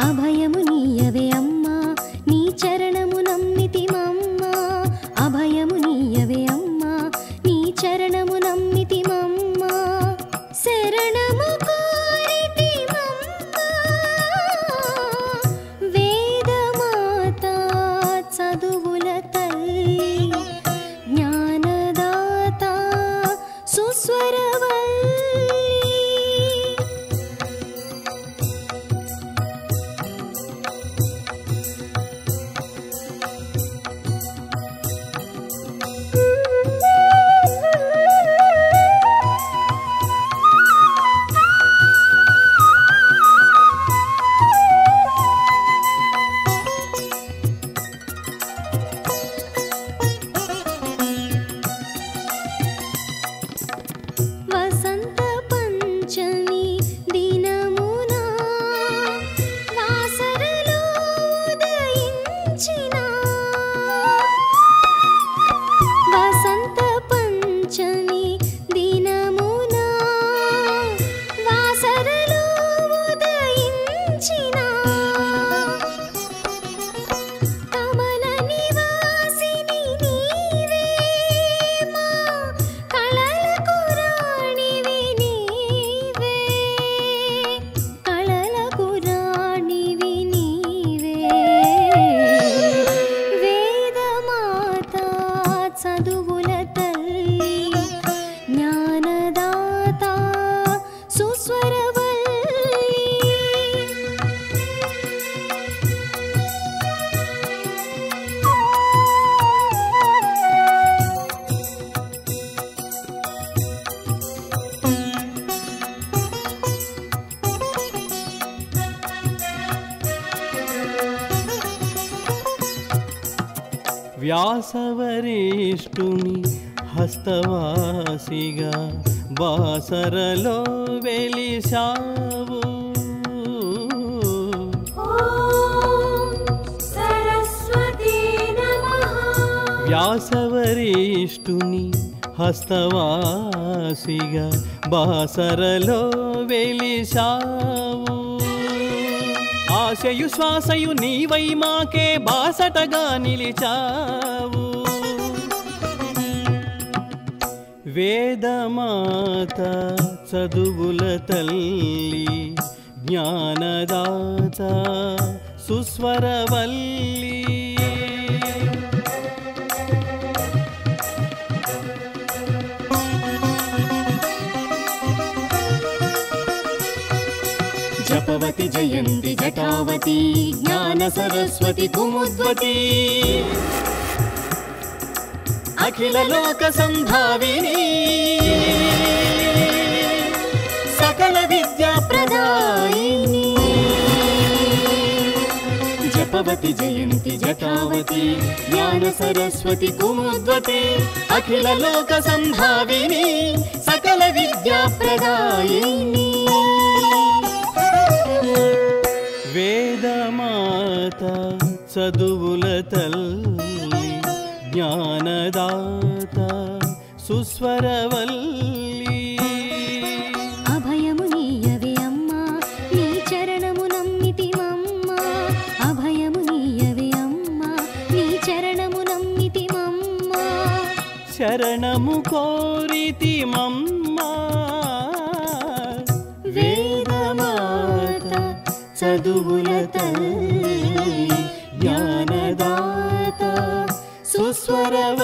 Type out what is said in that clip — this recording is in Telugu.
అభయము ocean వ్యాసవరిష్ఠుని హస్తవాసిగా బాసరలో వెలిశావు. నమః. వ్యాసవరిష్ఠుని హస్తవాసిగా బాసరలో వెలిశావు. ఆశయు శ్వాసయు నీవై మాకే బాసటగా నిలిచావు. వేదమాత చదువుల తల్లి జ్ఞానదాత సుస్వరవల్లి జపవతి జయంతి జటావతి జ్ఞాన సరస్వతి కుముద్వతి. అఖిల లోక సంభావిని సకల విద్యా ప్రదాయిని. జపవతి జయంతి జటావతి జ్ఞాన సరస్వతి కుముద్వతి అఖిల లోక సంభావిని సకల విద్యా ప్రదాయిని. చదువుల తల్లి జ్ఞానదాత సుస్వరవల్లి. అభయము నీయవే అమ్మా నీ చరణము నమ్మితిమమ్మా అభయము నీయవే అమ్మా నీ చరణము నమ్మితిమమ్మా శరణము కోరితి మమ్మా. వేదమాత చదువుల తల్లి ಸುಸ್ವರವ